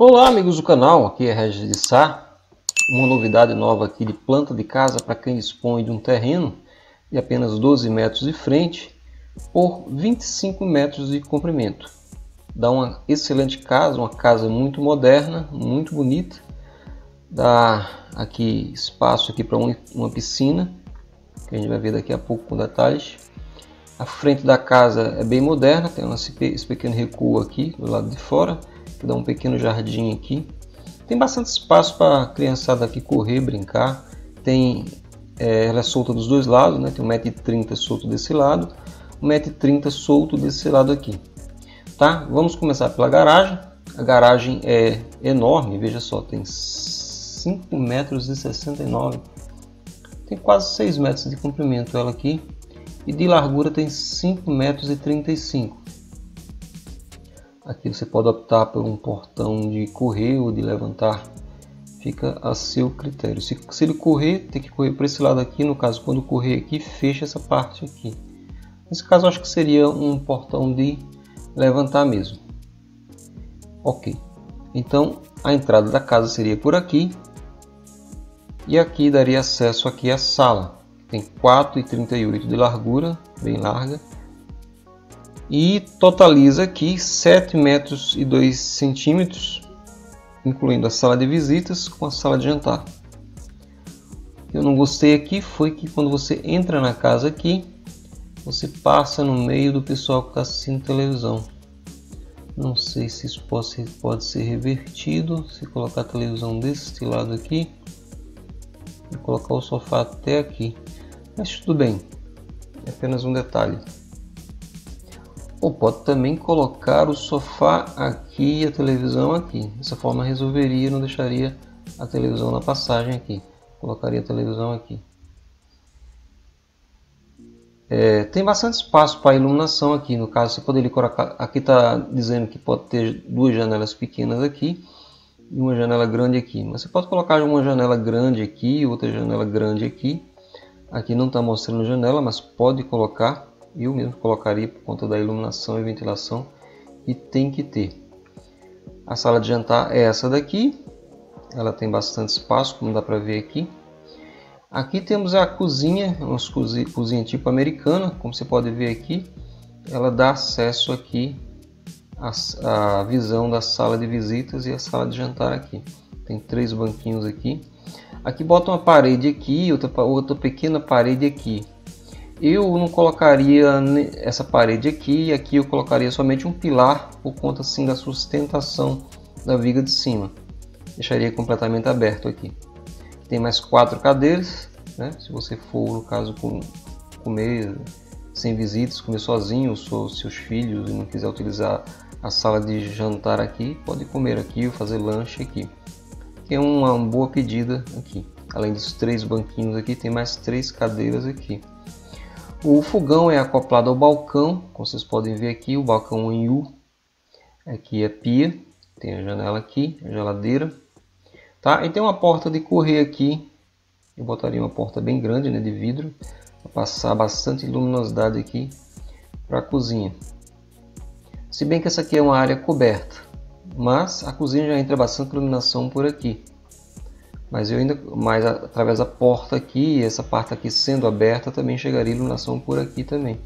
Olá amigos do canal, aqui é Regis de Sá. Uma novidade nova aqui de planta de casa para quem dispõe de um terreno de apenas 12 metros de frente por 25 metros de comprimento. Dá uma excelente casa, uma casa muito moderna, muito bonita. Dá aqui espaço aqui para uma piscina, que a gente vai ver daqui a pouco com detalhes. A frente da casa é bem moderna, tem esse pequeno recuo aqui do lado de fora dá um pequeno jardim aqui. Tem bastante espaço para a criançada aqui correr, brincar. Tem, é, ela é solta dos dois lados, né? tem 1,30m solto desse lado, 1,30m solto desse lado aqui. Tá? Vamos começar pela garagem. A garagem é enorme, veja só, tem 5,69 metros. Tem quase 6 metros de comprimento ela aqui. E de largura tem 5,35 metros. Aqui você pode optar por um portão de correr ou de levantar, fica a seu critério. Se, se ele correr, tem que correr para esse lado aqui, no caso quando correr aqui, fecha essa parte aqui. Nesse caso acho que seria um portão de levantar mesmo. Ok, então a entrada da casa seria por aqui e aqui daria acesso aqui à sala. Tem 4,38 de largura, bem larga, e totaliza aqui 7 metros e 2 centímetros, incluindo a sala de visitas com a sala de jantar. Eu não gostei aqui foi que quando você entra na casa aqui, você passa no meio do pessoal que está assistindo televisão. Não sei se isso pode pode ser revertido, se colocar a televisão desse lado aqui e colocar o sofá até aqui. Mas tudo bem, é apenas um detalhe. Ou pode também colocar o sofá aqui e a televisão aqui. Dessa forma resolveria, não deixaria a televisão na passagem aqui. Colocaria a televisão aqui. É, tem bastante espaço para iluminação aqui. No caso, você poderia colocar. Aqui está dizendo que pode ter duas janelas pequenas aqui e uma janela grande aqui. Mas você pode colocar uma janela grande aqui, outra janela grande aqui. Aqui não está mostrando janela, mas pode colocar eu mesmo colocaria por conta da iluminação e ventilação que tem que ter. A sala de jantar é essa daqui, ela tem bastante espaço, como dá para ver aqui. Aqui temos a cozinha, uma cozinha tipo americana, como você pode ver aqui, ela dá acesso aqui à, à visão da sala de visitas e a sala de jantar aqui. Tem três banquinhos aqui. Aqui bota uma parede aqui, outra, outra pequena parede aqui. Eu não colocaria essa parede aqui, aqui eu colocaria somente um pilar por conta assim da sustentação da viga de cima. Deixaria completamente aberto aqui. Tem mais quatro cadeiras, né? se você for no caso comer sem visitas, comer sozinho, ou seus filhos e não quiser utilizar a sala de jantar aqui, pode comer aqui ou fazer lanche aqui. Que é uma boa pedida aqui. Além dos três banquinhos aqui, tem mais três cadeiras aqui. O fogão é acoplado ao balcão, como vocês podem ver aqui, o balcão em U. Aqui é pia, tem a janela aqui, a geladeira. Tá? E tem uma porta de correr aqui. Eu botaria uma porta bem grande né, de vidro, para passar bastante luminosidade aqui para a cozinha. Se bem que essa aqui é uma área coberta, mas a cozinha já entra bastante iluminação por aqui mas eu ainda mais através da porta aqui essa parte aqui sendo aberta também chegaria iluminação por aqui também.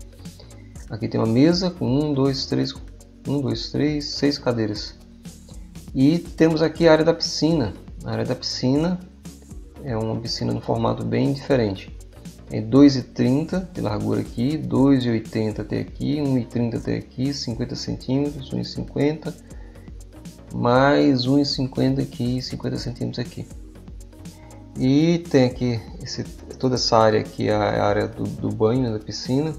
Aqui tem uma mesa com um dois três um dois três seis cadeiras. E temos aqui a área da piscina. A área da piscina é uma piscina no formato bem diferente. É 2,30 de largura aqui 2,80 até aqui 1,30 até aqui 50 centímetros 1,50 mais 1,50 aqui 50 centímetros aqui e tem aqui esse, toda essa área aqui, a área do, do banho, da piscina.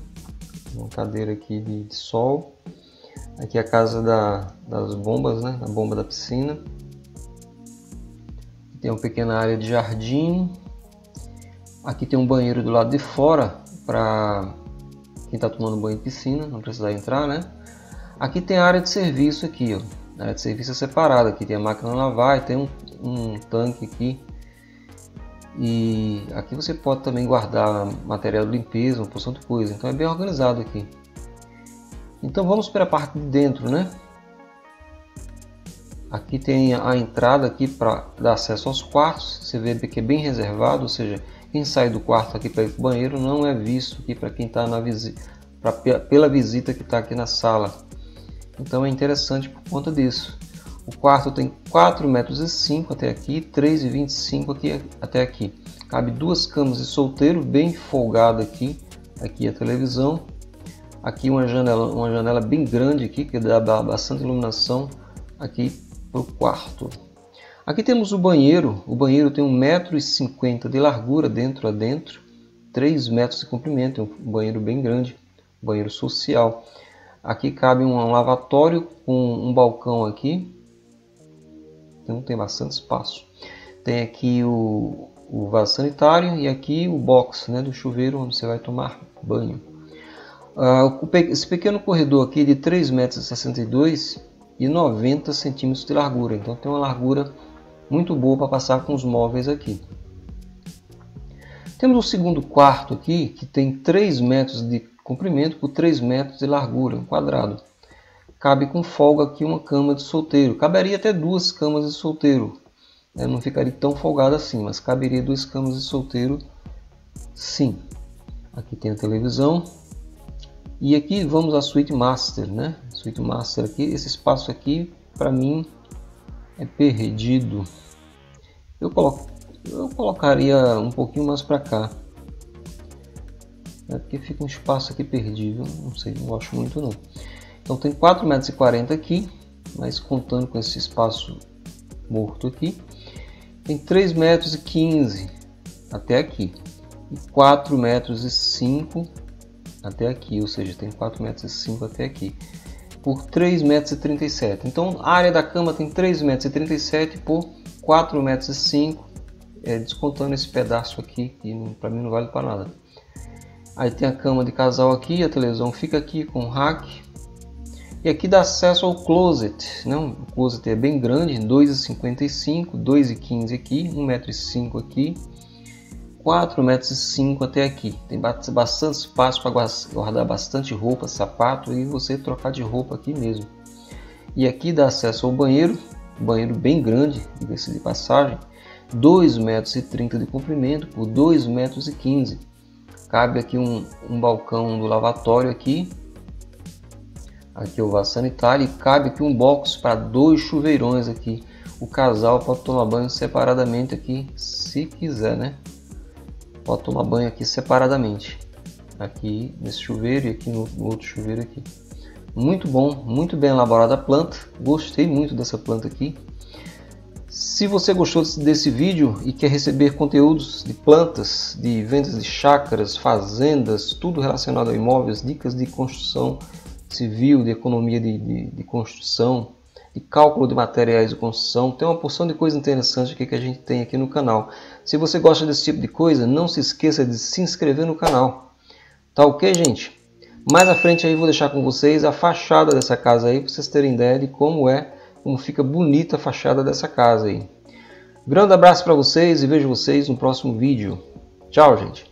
Uma cadeira aqui de, de sol. Aqui é a casa da, das bombas, né? A bomba da piscina. Tem uma pequena área de jardim. Aqui tem um banheiro do lado de fora para quem está tomando banho de piscina, não precisar entrar, né? Aqui tem a área de serviço aqui, ó. A área de serviço é separada. Aqui tem a máquina lavar e tem um, um tanque aqui e aqui você pode também guardar material de limpeza, uma porção de coisa. Então é bem organizado aqui. Então vamos para a parte de dentro, né? Aqui tem a entrada aqui para dar acesso aos quartos. Você vê que é bem reservado, ou seja, quem sai do quarto aqui para ir para o banheiro não é visto aqui para quem está na visita, pela visita que está aqui na sala. Então é interessante por conta disso. O quarto tem 4,5 metros até aqui, 3,25 aqui até aqui. Cabe duas camas de solteiro, bem folgado aqui. Aqui a televisão. Aqui uma janela, uma janela bem grande aqui, que dá bastante iluminação aqui para o quarto. Aqui temos o banheiro. O banheiro tem 1,50m de largura dentro a dentro, 3 metros de comprimento. É um banheiro bem grande, banheiro social. Aqui cabe um lavatório com um balcão aqui. Então tem bastante espaço. Tem aqui o, o vaso sanitário e aqui o box né, do chuveiro onde você vai tomar banho. Uh, esse pequeno corredor aqui de 3,62 metros e 90 centímetros de largura. Então tem uma largura muito boa para passar com os móveis aqui. Temos o segundo quarto aqui, que tem 3 metros de comprimento por 3 metros de largura, um quadrado. Cabe com folga aqui uma cama de solteiro. Caberia até duas camas de solteiro. Né? Não ficaria tão folgado assim, mas caberia duas camas de solteiro sim. Aqui tem a televisão. E aqui vamos à suíte master, né? Suíte master aqui, esse espaço aqui para mim é perdido. Eu, colo eu colocaria um pouquinho mais para cá. É porque fica um espaço aqui perdido. Não sei, não gosto muito não. Então tem 4,40 metros aqui, mas contando com esse espaço morto aqui. Tem 3,15 metros até aqui. E 4,05 metros até aqui, ou seja, tem 4,05 metros até aqui por 3,37 metros. Então a área da cama tem 3,37 metros por 4,05 metros, é, descontando esse pedaço aqui, que para mim não vale para nada. Aí tem a cama de casal aqui, a televisão fica aqui com rack. E aqui dá acesso ao closet, né? o closet é bem grande, 2,55, 2,15 aqui, 1,5m aqui, 4,5 metros até aqui. Tem bastante espaço para guardar bastante roupa, sapato e você trocar de roupa aqui mesmo. E aqui dá acesso ao banheiro, banheiro bem grande, diga-se de passagem, 2,30 metros de comprimento por 2,15 metros. Cabe aqui um, um balcão do lavatório aqui, aqui o vaso sanitário e cabe aqui um box para dois chuveirões aqui. O casal pode tomar banho separadamente aqui, se quiser, né? pode tomar banho aqui separadamente. Aqui nesse chuveiro e aqui no, no outro chuveiro aqui. Muito bom, muito bem elaborada a planta. Gostei muito dessa planta aqui. Se você gostou desse vídeo e quer receber conteúdos de plantas, de vendas de chácaras, fazendas, tudo relacionado a imóveis, dicas de construção civil, de economia de, de, de construção, de cálculo de materiais de construção. Tem uma porção de coisa interessante aqui que a gente tem aqui no canal. Se você gosta desse tipo de coisa, não se esqueça de se inscrever no canal. Tá ok, gente? Mais à frente aí vou deixar com vocês a fachada dessa casa aí, para vocês terem ideia de como é, como fica bonita a fachada dessa casa aí. Grande abraço para vocês e vejo vocês no próximo vídeo. Tchau, gente!